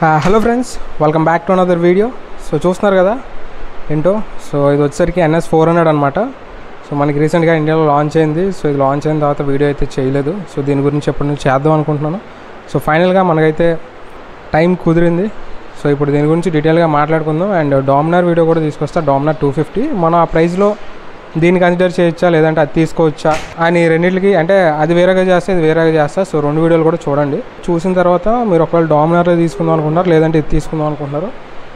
Hello friends welcome back to another video so చూస్తున్నారు కదా? ఏంటో? సో ఇది వచ్చేసరికి ఎన్ఎస్ ఫోర్ హండ్రెడ్ అనమాట సో మనకి రీసెంట్గా ఇండియాలో లాంచ్ అయింది. సో ఇది లాంచ్ అయిన తర్వాత వీడియో అయితే చేయలేదు. సో దీని గురించి ఎప్పటి నుంచి చేద్దాం అనుకుంటున్నాను. సో ఫైనల్గా మనకైతే టైం కుదిరింది. సో ఇప్పుడు దీని గురించి డీటెయిల్గా మాట్లాడుకుందాం. అండ్ డామినార్ వీడియో కూడా తీసుకొస్తా. డామినార్ టూ ఫిఫ్టీ మనం ఆ ప్రైస్లో దీన్ని కన్సిడర్ చేయొచ్చా లేదంటే అది తీసుకోవచ్చా అని రెండింటికి అంటే అది వేరేగా చేస్తే ఇది వేరేగా చేస్తా. సో రెండు వీడియోలు కూడా చూడండి. చూసిన తర్వాత మీరు ఒకవేళ డామినర్లో తీసుకుందాం అనుకుంటున్నారు లేదంటే ఇది తీసుకుందాం అనుకుంటున్నారు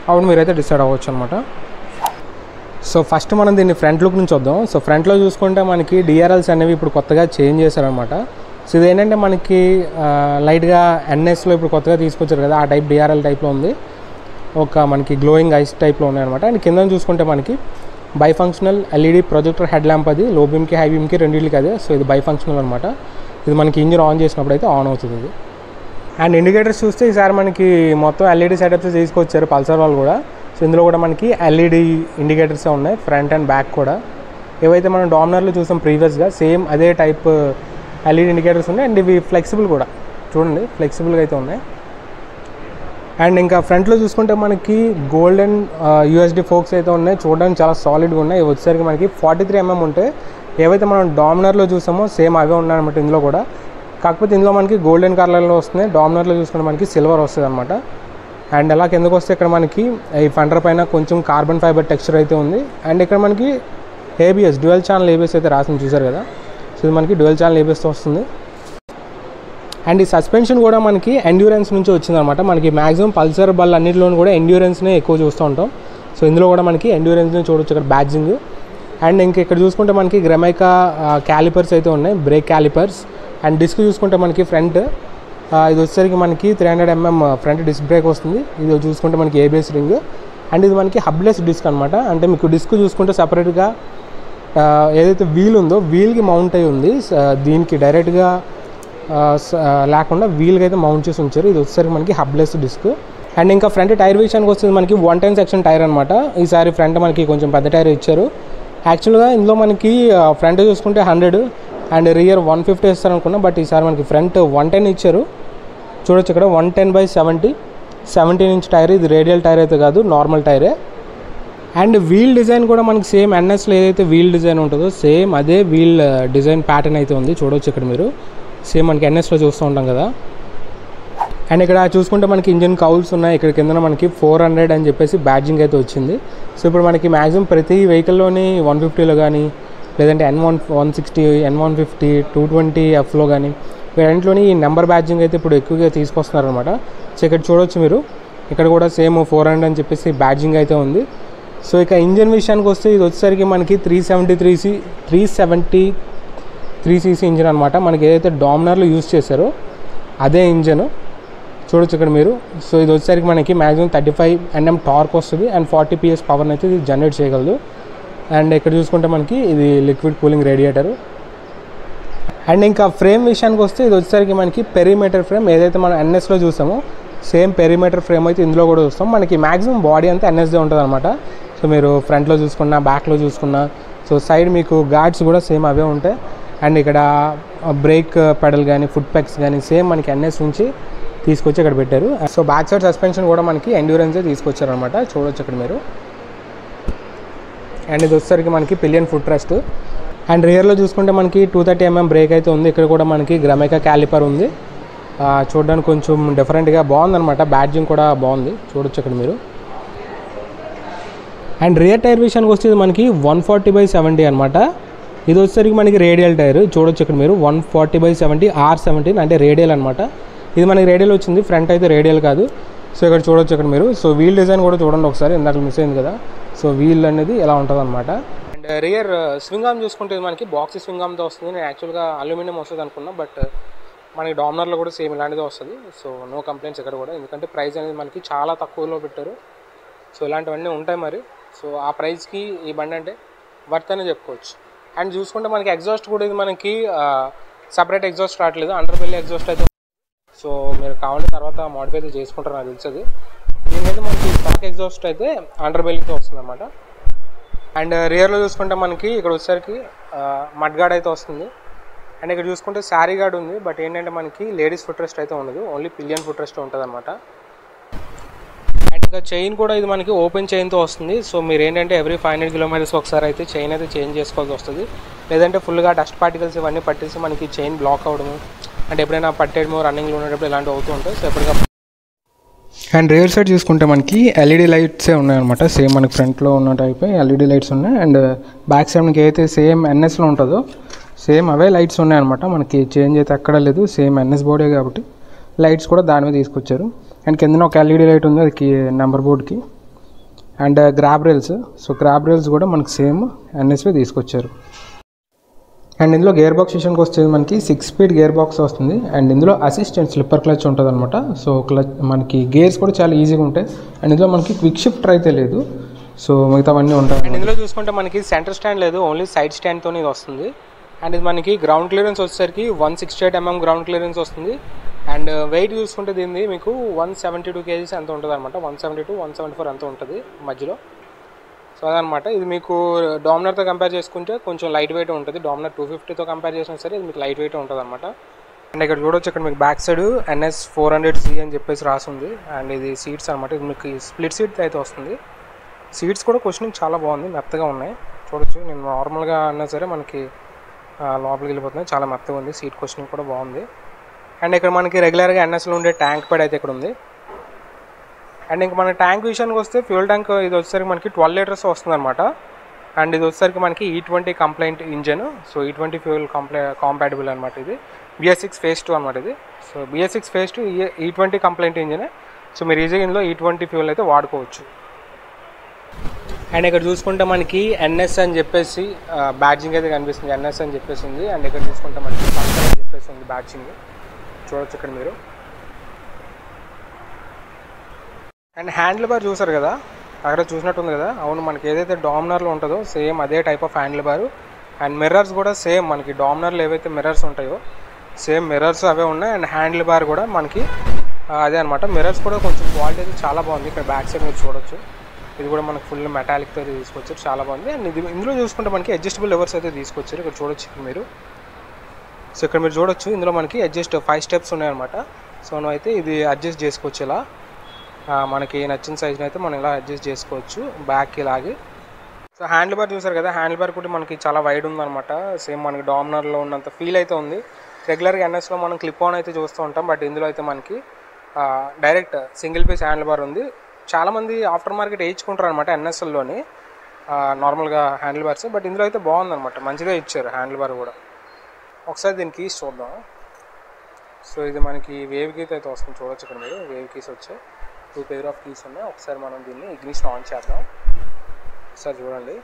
అప్పుడు మీరైతే డిసైడ్ అవ్వచ్చు అనమాట సో ఫస్ట్ మనం దీన్ని ఫ్రంట్ లుక్ నుంచి వద్దాం. సో ఫ్రంట్లో చూసుకుంటే మనకి డిఆర్ఎల్స్ అనేవి ఇప్పుడు కొత్తగా చేంజ్ చేశారనమాట సో ఇది ఏంటంటే మనకి లైట్గా ఎన్ఎస్లో ఇప్పుడు కొత్తగా తీసుకొచ్చారు కదా ఆ టైప్ డిఆర్ఎల్ టైప్లో ఉంది. ఒక మనకి గ్లోయింగ్ ఐస్ టైప్లో ఉన్నాయన్నమాట అండ్ కింద చూసుకుంటే మనకి bi functional LED projector head lamp అది. లో బీమ్కి హై బీమ్కి రెండింటికి అదే. సో ఇది బై ఫంక్షనల్ అనమాట ఇది మనకి ఇంజిన్ ఆన్ చేసినప్పుడు అయితే ఆన్ అవుతుంది ఇది. అండ్ ఇండికేటర్స్ చూస్తే ఈసారి మనకి మొత్తం ఎల్ఈడి సెటప్స్ తీసుకొచ్చారు పల్సర్ వాళ్ళు కూడా. సో ఇందులో కూడా మనకి ఎల్ఈడి ఇండికేటర్సే ఉన్నాయి. ఫ్రంట్ అండ్ బ్యాక్ కూడా. ఏవైతే మనం డామినర్లు చూసాం ప్రీవియస్గా సేమ్ అదే టైప్ ఎల్ఈడి ఇండికేటర్స్ ఉన్నాయి. అండ్ ఇవి ఫ్లెక్సిబుల్ కూడా. చూడండి ఫ్లెక్సిబుల్గా అయితే ఉన్నాయి. అండ్ ఇంకా ఫ్రంట్లో చూసుకుంటే మనకి గోల్డెన్ యూఎస్డి ఫోక్స్ అయితే ఉన్నాయి. చూడడానికి చాలా సాలిడ్గా ఉన్నాయి. ఇవి వచ్చేసరికి మనకి ఫార్టీ త్రీ ఎంఎం ఉంటే ఏవైతే మనం డామినర్లో చూసామో సేమ్ అవే ఉన్నాయన్నమాట ఇందులో కూడా. కాకపోతే ఇందులో మనకి గోల్డెన్ కలర్లో వస్తున్నాయి. డామినర్లో చూసుకుంటే మనకి సిల్వర్ వస్తుంది అనమాట అండ్ అలా కిందకు వస్తే ఇక్కడ మనకి ఈ ఫండర్ పైన కొంచెం కార్బన్ ఫైబర్ టెక్స్చర్ అయితే ఉంది. అండ్ ఇక్కడ మనకి ఏబిఎస్ డ్యూయల్ ఛానల్ ఏబిఎస్ అయితే రాసింది చూసారు కదా? సో ఇది మనకి డ్యూయల్ ఛానల్ ఏబిఎస్తో వస్తుంది. అండ్ ఈ సస్పెన్షన్ కూడా మనకి ఎండ్యూరెన్స్ నుంచి వచ్చిందనమాట మనకి మ్యాక్సిమం పల్సర్ బల్ అన్నింటిలోనూ కూడా ఎండ్యూరెన్స్నే ఎక్కువ చూస్తూ ఉంటాం. సో ఇందులో కూడా మనకి ఎండ్యూరెన్స్ని చూడొచ్చు ఇక్కడ బ్యాడ్జింగ్ అండ్ ఇంక ఇక్కడ చూసుకుంటే మనకి గ్రమైకా క్యాలిపర్స్ అయితే ఉన్నాయి. బ్రేక్ క్యాలిపర్స్ అండ్ డిస్క్ చూసుకుంటే మనకి ఫ్రంట్ ఇది వచ్చేసరికి మనకి three hundred mm front disc brake వస్తుంది. ఇది చూసుకుంటే మనకి ఏబిఎస్ రింగ్ అండ్ ఇది మనకి హబ్లెస్ డిస్క్ అనమాట అంటే మీకు డిస్క్ చూసుకుంటే సపరేట్గా ఏదైతే వీల్ ఉందో వీల్కి మౌంట్ అయి ఉంది. దీనికి డైరెక్ట్గా లేకుండా వీల్కి అయితే మౌంట్ చేసి ఉంచారు. ఇది వచ్చేసరికి మనకి హబ్లెస్ డిస్క్ అండ్ ఇంకా ఫ్రంట్ టైర్ విషయానికి వస్తుంది మనకి వన్ టెన్ సెక్షన్ టైర్ అనమాట ఈసారి ఫ్రంట్ మనకి కొంచెం పెద్ద టైర్ ఇచ్చారు. యాక్చువల్గా ఇందులో మనకి ఫ్రంట్ చూసుకుంటే hundred and rear one fifty ఇస్తారనుకున్నా but ఈసారి మనకి ఫ్రంట్ వన్ టెన్ ఇచ్చారు. చూడొచ్చు ఇక్కడ one ten by seventy seventeen inch tyre ఇది రేడియల్ టైర్ అయితే కాదు నార్మల్ టైరే అండ్ వీల్ డిజైన్ కూడా మనకి సేమ్ ఎన్ఎస్లో ఏదైతే వీల్ డిజైన్ ఉంటుందో సేమ్ అదే వీల్ డిజైన్ ప్యాటర్న్ అయితే ఉంది. చూడవచ్చు ఇక్కడ మీరు. సేమ్ మనకి ఎన్ఎస్లో చూస్తూ ఉంటాం కదా. అండ్ ఇక్కడ చూసుకుంటే మనకి ఇంజిన్ కౌల్స్ ఉన్నాయి. ఇక్కడ కింద మనకి ఫోర్ హండ్రెడ్ అని చెప్పేసి బ్యాడ్జింగ్ అయితే వచ్చింది. సో ఇప్పుడు మనకి మ్యాక్సిమం ప్రతి వెహికల్లోని వన్ ఫిఫ్టీలో కానీ లేదంటే N one one sixty N one fifty two twenty ఎఫ్లో కానీ వీటన్నింటిలోని ఈ నెంబర్ బ్యాడ్జింగ్ అయితే ఇప్పుడు ఎక్కువగా తీసుకొస్తున్నారు అనమాట సో ఇక్కడ చూడొచ్చు మీరు. ఇక్కడ కూడా సేమ్ ఫోర్ హండ్రెడ్ అని చెప్పేసి బ్యాడ్జింగ్ అయితే ఉంది. సో ఇక ఇంజిన్ విషయానికి వస్తే ఇది వచ్చేసరికి మనకి three seventy three C three seventy three cc engine అనమాట మనకి ఏదైతే డామినర్లు యూజ్ చేశారో అదే ఇంజన్. చూడొచ్చు ఇక్కడ మీరు. సో ఇది వచ్చేసరికి మనకి maximum thirty five Nm torque వస్తుంది అండ్ ఫార్టీ పిఎస్ పవర్ని అయితే ఇది జనరేట్ చేయగలదు. అండ్ ఇక్కడ చూసుకుంటే మనకి ఇది లిక్విడ్ కూలింగ్ రేడియేటర్. అండ్ ఇంకా ఫ్రేమ్ విషయానికి వస్తే ఇది వచ్చేసరికి మనకి పెరిమీటర్ ఫ్రేమ్. ఏదైతే మనం ఎన్ఎస్లో చూసామో సేమ్ పెరిమీటర్ ఫ్రేమ్ అయితే ఇందులో కూడా చూస్తాం. మనకి మ్యాక్సిమం బాడీ అంతా ఎన్ఎస్దే ఉంటుంది అనమాట సో మీరు ఫ్రంట్లో చూసుకున్నా బ్యాక్లో చూసుకున్నా సో సైడ్ మీకు గార్డ్స్ కూడా సేమ్ అవే ఉంటాయి. అండ్ ఇక్కడ బ్రేక్ పెడల్ కానీ ఫుట్ పెక్స్ కానీ సేమ్ మనకి ఎన్ఎస్ నుంచి తీసుకొచ్చి ఇక్కడ పెట్టారు. సో బ్యాక్ సైడ్ సస్పెన్షన్ కూడా మనకి ఎండ్యూరెన్సే తీసుకొచ్చారనమాట చూడొచ్చు ఇక్కడ మీరు. అండ్ ఇది వచ్చేసరికి మనకి పిలియన్ ఫుట్ రెస్ట్ అండ్ రియర్లో చూసుకుంటే మనకి టూ థర్టీ ఎంఎం బ్రేక్ అయితే ఉంది. ఇక్కడ కూడా మనకి గ్రమైకా క్యాలిపర్ ఉంది. చూడడానికి కొంచెం డిఫరెంట్గా బాగుందనమాట బ్యాడ్జింగ్ కూడా బాగుంది. చూడొచ్చు ఇక్కడ మీరు. అండ్ రియర్ టైర్ విషయానికి వస్తే మనకి వన్ ఫార్టీ బై సెవెంటీ అనమాట ఇది వచ్చేసరికి మనకి రేడియల్ టైర్. చూడొచ్చు ఇక్కడ మీరు. One forty by seventy R seventeen అంటే రేడియల్ అనమాట ఇది మనకి రేడియల్ వచ్చింది. ఫ్రంట్ అయితే రేడియల్ కాదు. సో ఇక్కడ చూడొచ్చు ఇక్కడ మీరు. సో వీల్ డిజైన్ కూడా చూడండి ఒకసారి. ఇందాక మిస్ అయింది కదా. సో వీల్ అనేది ఎలా ఉంటుంది అనమాట అండ్ రియర్ స్వింగ్ చూసుకుంటే మనకి బాక్స్ స్వింగ్ వస్తుంది. నేను యాక్చువల్గా అల్యూమినియం వస్తుంది అనుకున్నా బట్ మనకి డామినర్లో కూడా సేమ్ ఇలాంటిదే వస్తుంది. సో నో కంప్లైంట్స్ ఇక్కడ కూడా. ఎందుకంటే ప్రైస్ అనేది మనకి చాలా తక్కువలో పెట్టారు. సో ఇలాంటివన్నీ ఉంటాయి మరి. సో ఆ ప్రైస్కి ఈ బండి అంటే వర్త్ అనే చెప్పుకోవచ్చు. అండ్ చూసుకుంటే మనకి ఎగ్జాస్ట్ కూడా ఇది మనకి సపరేట్ ఎగ్జాస్ట్ రావట్లేదు. అండర్ బెల్లి ఎగ్జాస్ట్ అయితే సో మీరు కావాలంటే తర్వాత మోడిఫై అయితే చేసుకుంటారు నాకు తెలిసింది దీనికైతే మనకి స్టాక్ ఎగ్జాస్ట్ అయితే అండర్ బెల్లితో వస్తుంది అనమాట అండ్ రియర్లో చూసుకుంటే మనకి ఇక్కడ వచ్చేసరికి మడ్గాడ్ అయితే వస్తుంది. అండ్ ఇక్కడ చూసుకుంటే శారీ గార్డ్ ఉంది. బట్ ఏంటంటే మనకి లేడీస్ ఫుట్ రెస్ట్ అయితే ఉండదు. ఓన్లీ పిలియన్ ఫుట్ రెస్ట్ ఉంటుంది అనమాట ఇంకా చైన్ కూడా ఇది మనకి ఓపెన్ చైన్తో వస్తుంది. సో మీరు ఏంటంటే ఎవ్రీ ఫైవ్ హండ్రెడ్ కిలోమీటర్స్ ఒకసారి అయితే చైన్ అయితే చేంజ్ చేసుకోవాల్సి వస్తుంది. లేదంటే ఫుల్గా డస్ట్ పార్టికల్స్ ఇవన్నీ పట్టేసి మనకి చైన్ బ్లాక్ అవ్వడము అంటే ఎప్పుడైనా పట్టేయడము రన్నింగ్లో ఉండేటప్పుడు ఇలాంటివి అవుతూ ఉంటాయి. సో ఎప్పటికప్పుడు అండ్ రియర్ సైడ్ చూసుకుంటే మనకి ఎల్ఈడి లైట్సే ఉన్నాయన్నమాట. సేమ్ మనకి ఫ్రంట్లో ఉన్న టైప్ ఎల్ఈడి లైట్స్ ఉన్నాయి. అండ్ బ్యాక్ సైడ్ మనకి అయితే సేమ్ ఎన్ఎస్లో ఉంటుందో సేమ్ అవే లైట్స్ ఉన్నాయన్నమాట. మనకి చేంజ్ అయితే ఎక్కడ లేదు. సేమ్ ఎన్ఎస్ బోర్డే కాబట్టి లైట్స్ కూడా దాని మీద తీసుకొచ్చారు. అండ్ కింద ఒక ఎల్ఈడి లైట్ ఉంది అది number బోర్డ్కి. And grab rails. So grab rails కూడా మనకి సేమ్ ఎన్ఎస్వి తీసుకొచ్చారు. అండ్ ఇందులో గేర్ బాక్స్ విషయానికి వస్తే మనకి సిక్స్ స్పీడ్ గేర్ బాక్స్ వస్తుంది. అండ్ ఇందులో అసిస్టెంట్ స్లిప్పర్ క్లచ్ ఉంటుంది అనమాట సో క్లచ్ మనకి గేర్స్ కూడా చాలా ఈజీగా ఉంటాయి. అండ్ ఇందులో మనకి క్విక్ షిఫ్ట్ అయితే లేదు. సో మిగతావన్నీ ఉంటాయి అండ్ ఇందులో చూసుకుంటే మనకి సెంటర్ స్టాండ్ లేదు ఓన్లీ సైడ్ స్టాండ్తో ఇది వస్తుంది. అండ్ ఇది మనకి గ్రౌండ్ క్లియరెన్స్ వచ్చేసరికి one sixty eight mm ground clearance వస్తుంది. అండ్ వెయిట్ చూసుకుంటే దీన్ని మీకు వన్ సెవెంటీ టూ కేజీస్ ఎంత ఉంటుంది అనమాట one seventy two one seventy four ఎంత ఉంటుంది మధ్యలో? సో అదనమాట ఇది మీకు డామినర్తో కంపేర్ చేసుకుంటే కొంచెం లైట్ వెయిట్ ఉంటుంది. డామినర్ టూ ఫిఫ్టీతో కంపేర్ చేసినా సరే ఇది మీకు లైట్ వెయిట్ ఉంటుంది అనమాట అండ్ ఇక్కడ చూడొచ్చు ఇక్కడ మీకు back side NS four hundred C అని చెప్పేసి రాసింది. అండ్ ఇది సీట్స్ అనమాట ఇది మీకు స్ప్లిట్ సీట్ అయితే వస్తుంది. సీట్స్ కూడా క్వశ్చనింగ్ చాలా బాగుంది. మెత్తగా ఉన్నాయి. చూడొచ్చు. నేను నార్మల్గా అన్నా సరే మనకి లోపలికి వెళ్ళిపోతున్నాయి. చాలా మెత్తగా ఉంది. సీట్ క్వశ్చనింగ్ కూడా బాగుంది. అండ్ ఇక్కడ మనకి రెగ్యులర్గా ఎన్ఎస్లో ఉండే ట్యాంక్ ప్యాడ్ అయితే ఇక్కడ ఉంది అండ్ ఇంక మన ట్యాంక్ విషయానికి వస్తే ఫ్యూల్ ట్యాంక్ ఇది వచ్చేసరికి మనకి ట్వెల్వ్ లీటర్స్ వస్తుంది అనమాట అండ్ ఇది వచ్చేసరికి మనకి E twenty compliant engine so E twenty fuel comply compatible అనమాట ఇది. బిఎస్ సిక్స్ ఫేస్ టూ అనమాట ఇది. So BS six phase two E twenty compliant ఇంజనే so మీరు ఈజీగా ఇందులో ఈ ట్వంటీ ఫ్యూల్ అయితే వాడుకోవచ్చు. అండ్ ఇక్కడ చూసుకుంటే మనకి ఎన్ఎస్ అని చెప్పేసి బ్యాడ్జింగ్ అయితే కనిపిస్తుంది. ఎన్ఎస్ అని చెప్పేసి ఉంది. అండ్ ఇక్కడ చూసుకుంటే మనకి అని చెప్పేసి ఉంది బ్యాడ్జింగ్ చూడొచ్చు ఇక్కడ మీరు. అండ్ హ్యాండిల్ బార్ చూసారు కదా? అక్కడ చూసినట్టుంది కదా? అవును మనకి ఏదైతే డామినర్లో ఉంటుందో సేమ్ అదే type of handle bar and mirrors కూడా సేమ్ మనకి డామినర్లు ఏవైతే మిర్రర్స్ ఉంటాయో సేమ్ మిర్రర్స్ అవే ఉన్నాయి. అండ్ హ్యాండిల్ బార్ కూడా మనకి అదే అనమాట మిర్రర్స్ కూడా కొంచెం క్వాలిటీ అయితే చాలా బాగుంది. ఇక్కడ బ్యాక్ సైడ్ మీరు చూడొచ్చు. ఇది కూడా మనకి ఫుల్ మెటాలిక్తో తీసుకొచ్చారు. చాలా బాగుంది. అండ్ ఇది ఇందులో చూసుకుంటే మనకి అడ్జస్టబుల్ లెవర్స్ అయితే తీసుకొచ్చారు. ఇక్కడ చూడొచ్చు మీరు. సో ఇక్కడ మీరు చూడొచ్చు ఇందులో మనకి అడ్జస్ట్ ఫైవ్ స్టెప్స్ ఉన్నాయన్నమాట. సో మనం అయితే ఇది అడ్జస్ట్ చేసుకోవచ్చు ఇలా మనకి నచ్చిన సైజ్ని అయితే మనం ఇలా అడ్జస్ట్ చేసుకోవచ్చు బ్యాక్ ఇలాగే. సో హ్యాండిల్ బార్ చూసారు కదా హ్యాండిల్ బార్ కూడా మనకి చాలా వైడ్ ఉందన్నమాట. సేమ్ మనకి డామినర్లో ఉన్నంత ఫీల్ అయితే ఉంది. రెగ్యులర్గా ఎన్ఎస్లో మనం క్లిప్ ఆన్ అయితే చూస్తూ ఉంటాం బట్ ఇందులో అయితే మనకి direct single piece handle bar ఉంది. చాలామంది ఆఫ్టర్ మార్కెట్ వేయించుకుంటారు అనమాట ఎన్ఎస్ఎల్లోని నార్మల్గా హ్యాండిల్ బార్స్ బట్ ఇందులో అయితే బాగుందన్నమాట. మంచిగా ఇచ్చారు హ్యాండిల్ బార్ కూడా. ఒకసారి దీని కీస్ చూద్దాం. సో ఇది మనకి వేవ్ కీస్ అయితే వస్తుంది. చూడొచ్చు ఇక్కడ మీరు. వేవ్ కీస్ వచ్చాయి. టూ పేర్ ఆఫ్ కీస్ ఉన్నాయి. ఒకసారి మనం దీన్ని ఇగ్నిషన్ ఆన్ చేద్దాం. ఒకసారి చూడండి.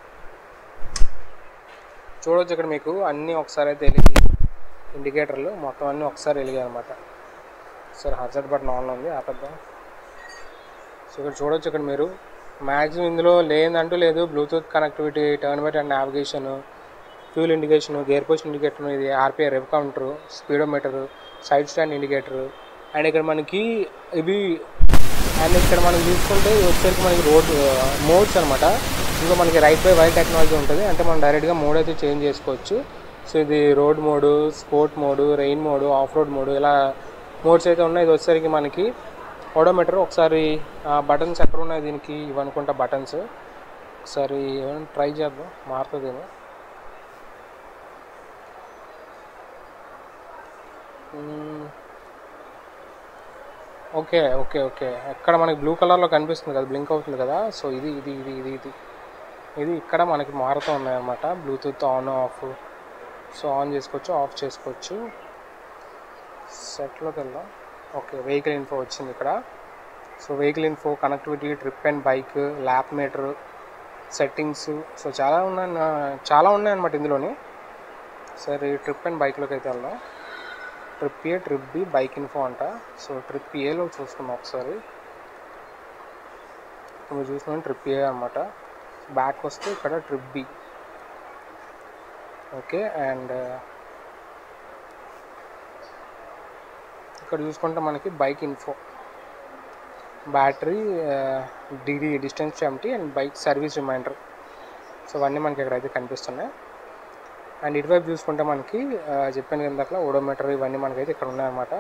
చూడొచ్చు ఇక్కడ మీకు అన్నీ ఒకసారి అయితే వెలిగి ఇండికేటర్లు మొత్తం అన్నీ ఒకసారి వెలిగాయి అనమాట సార్ హజర్డ్ బటన్ ఆన్లో ఉంది. ఆపేద్దాం. సో ఇక్కడ చూడొచ్చు ఇక్కడ మీరు. మ్యాక్సిమం ఇందులో లేదంటూ లేదు. Bluetooth connectivity turn by turn navigation fuel indication gear post indicator ఇది RPI rev counter speedometer side stand indicator. And ఇక్కడ మనకి ఇవి అండ్ ఇక్కడ మనం చూసుకుంటే వచ్చేసరికి మనకి రోడ్ మోడ్స్ అనమాట ఇంకా మనకి రైట్ బై వైర్ టెక్నాలజీ ఉంటుంది. అంటే మనం డైరెక్ట్గా మోడ్ అయితే చేంజ్ చేసుకోవచ్చు. సో ఇది road mode sport mode rain mode off road mode ఇలా మోడ్స్ అయితే ఉన్నాయి. ఇది వచ్చేసరికి మనకి ఓడోమీటర్ ఒకసారి బటన్స్ ఎక్కడ ఉన్నాయి దీనికి ఇవనుకుంటా బటన్స్. ఒకసారి ఏమైనా ట్రై చేద్దాం. మారుతుందేమో. Okay okay okay. ఎక్కడ మనకి బ్లూ కలర్లో కనిపిస్తుంది కదా బ్లింక్ అవుతుంది కదా. సో ఇది ఇది ఇది ఇది ఇది. ఇది ఇక్కడ మనకి మారుతూ ఉన్నాయన్నమాట. Bluetooth on off so on చేసుకోవచ్చు ఆఫ్ చేసుకోవచ్చు. సెట్లోకి వెళ్దాం. ఓకే వెహికల్ ఇన్ఫో వచ్చింది ఇక్కడ. So vehicle info connectivity trip and bike lap meter settings so చాలా ఉన్నాయి చాలా ఉన్నాయన్నమాట ఇందులోని. సరే ట్రిప్ అండ్ బైక్లోకి అయితే వెళ్దాం. Trip A trip B bike info అంట. సో ట్రిప్ ఏలో చూసుకుందాం ఒకసారి. మీరు చూసుకున్నాను ట్రిప్ ఏ అనమాట బ్యాక్ వస్తే ఇక్కడ ట్రిప్ బి. ఓకే అండ్ ఇక్కడ చూసుకుంటే మనకి bike info. Battery degree distance empty and bike service reminder so అవన్నీ మనకి ఇక్కడైతే కనిపిస్తున్నాయి. అండ్ ఇటువైపు చూసుకుంటే మనకి చెప్పాను కదా ఇందాక ఓడోమీటర్ ఇవన్నీ మనకైతే ఇక్కడ ఉన్నాయన్నమాట.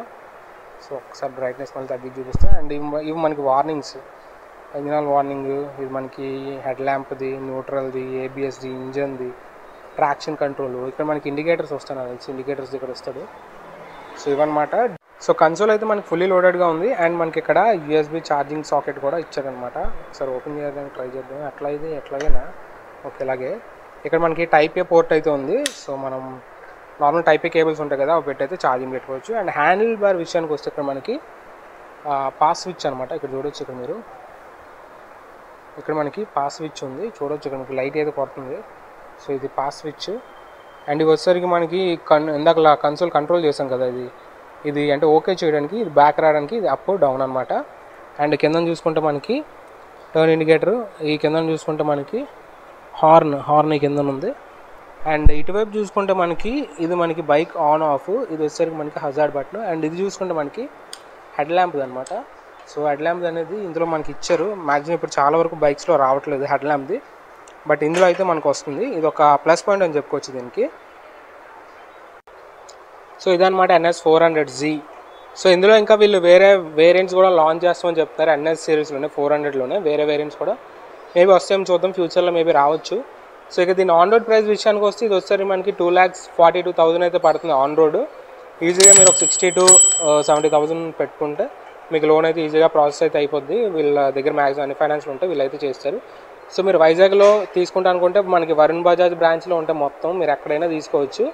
సో ఒకసారి బ్రైట్నెస్ మళ్ళీ తగ్గి చూపిస్తే. అండ్ ఇవి ఇవి మనకి వార్నింగ్స్ ఇంజినల్ వార్నింగ్ ఇది మనకి హెడ్ ల్యాంప్ది న్యూట్రల్ది ఏబిఎస్ది ఇంజన్ది ట్రాక్షన్ కంట్రోల్ ఇక్కడ మనకి ఇండికేటర్స్ వస్తాయి తెలిసి ఇండికేటర్స్ ఇక్కడ వస్తాడు సో ఇవన్నమాట. సో కన్సోల్ అయితే మనకి ఫుల్లీ లోడెడ్గా ఉంది. అండ్ మనకి ఇక్కడ యూఎస్బి ఛార్జింగ్ సాకెట్ కూడా ఇచ్చారనమాట ఒకసారి ఓపెన్ చేయడానికి ట్రై చేద్దాం. అట్లా ఇది ఎట్లాగేనా ఓకే ఇలాగే. ఇక్కడ మనకి టైప్ ఏ పోర్ట్ అయితే ఉంది. సో మనం నార్మల్ టైప్ ఏ కేబుల్స్ ఉంటాయి కదా అవి పెట్టయితే ఛార్జింగ్ పెట్టుకోవచ్చు. అండ్ హ్యాండిల్ బార్ విషయానికి వస్తే ఇక్కడ మనకి పాస్ స్విచ్ అనమాట ఇక్కడ చూడొచ్చు ఇక్కడ మీరు. ఇక్కడ మనకి పాస్ స్విచ్ ఉంది. చూడొచ్చు ఇక్కడ మనకి లైట్ అయితే కొడుతుంది. సో ఇది పాస్ స్విచ్ అండ్ ఇవి వచ్చేసరికి మనకి కన్ ఇందాక కన్సోల్ కంట్రోల్ చేసాం కదా ఇది. ఇది అంటే ఓకే చేయడానికి ఇది బ్యాక్ రావడానికి ఇది అప్ డౌన్ అనమాట అండ్ కింద చూసుకుంటే మనకి టర్న్ ఇండికేటర్ ఈ కింద చూసుకుంటే మనకి హార్న్ హార్న్ కింద ఉంది. అండ్ ఇటువైపు చూసుకుంటే మనకి ఇది మనకి బైక్ ఆన్ ఆఫ్. ఇది వచ్చేసరికి మనకి హజార్డ్ బటన్. అండ్ ఇది చూసుకుంటే మనకి హెడ్ ల్యాంప్ అనమాట సో హెడ్ ల్యాంప్ అనేది ఇందులో మనకి ఇచ్చారు. మ్యాక్సిమం ఇప్పుడు చాలా వరకు బైక్స్లో రావట్లేదు హెడ్ ల్యాంప్ది బట్ ఇందులో అయితే మనకు వస్తుంది. ఇది ఒక ప్లస్ పాయింట్ అని చెప్పుకోవచ్చు దీనికి. సో ఇదనమాట NS four hundred Z. So ఇందులో ఇంకా వీళ్ళు వేరే వేరియంట్స్ కూడా లాంచ్ చేస్తామని చెప్తారు. ఎన్ఎస్ సిరీస్లోనే ఫోర్ హండ్రెడ్లోనే వేరే వేరియంట్స్ కూడా. మేబీ వస్తాయేమో చూద్దాం ఫ్యూచర్లో మేబీ రావచ్చు. సో ఇక దీని ఆన్ రోడ్ ప్రైస్ విషయానికి వస్తే ఇది వచ్చేసరి మనకి two lakhs forty two thousand అయితే పడుతుంది ఆన్ రోడ్ ఈజీగా మీరు ఒక సిక్స్టీ టు సెవెంటీ థౌసండ్ పెట్టుకుంటే మీకు లోన్ అయితే ఈజీగా ప్రాసెస్ అయితే అయిపోద్ది. వీళ్ళ దగ్గర మ్యాక్సిమం అన్ని ఫైనాన్స్లు ఉంటే వీళ్ళైతే చేస్తారు. సో మీరు వైజాగ్లో తీసుకుంటా అనుకుంటే మనకి వరుణ్ బజాజ్ బ్రాంచ్లో ఉంటే మొత్తం మీరు ఎక్కడైనా తీసుకోవచ్చు.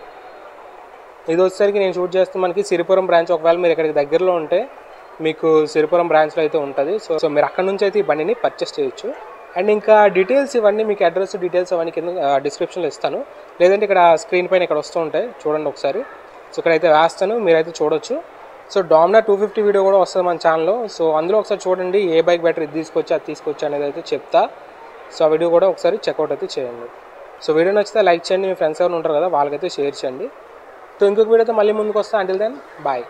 ఇది వచ్చేసరికి నేను షూట్ చేస్తే మనకి సిరిపురం బ్రాంచ్ ఒకవేళ మీరు ఇక్కడికి దగ్గరలో ఉంటే మీకు సిరిపురం బ్రాంచ్లో అయితే ఉంటుంది. సో సో మీరు అక్కడ నుంచి అయితే ఈ బండిని పర్చేస్ చేయొచ్చు. అండ్ ఇంకా డీటెయిల్స్ ఇవన్నీ మీకు అడ్రస్ డీటెయిల్స్ అవన్నీ కింద డిస్క్రిప్షన్లో ఇస్తాను. లేదంటే ఇక్కడ స్క్రీన్ పైన ఇక్కడ వస్తూ ఉంటాయి చూడండి ఒకసారి. సో ఇక్కడైతే వేస్తాను మీరైతే చూడొచ్చు. So Dominar two fifty video కూడా వస్తుంది మన ఛానల్లో సో అందులో ఒకసారి చూడండి ఏ బైక్ బ్యాటరీ ఇది తీసుకొచ్చి అది తీసుకొచ్చి అనేది అయితే చెప్తా. సో ఆ వీడియో కూడా ఒకసారి చెక్అవుట్ అయితే చేయండి. సో వీడియో నచ్చితే లైక్ చేయండి మీ ఫ్రెండ్స్ ఎవరు ఉంటారు కదా వాళ్ళకైతే షేర్ చేయండి. సో ఇంకొక వీడియోతో మళ్ళీ ముందుకు వస్తా. Until then bye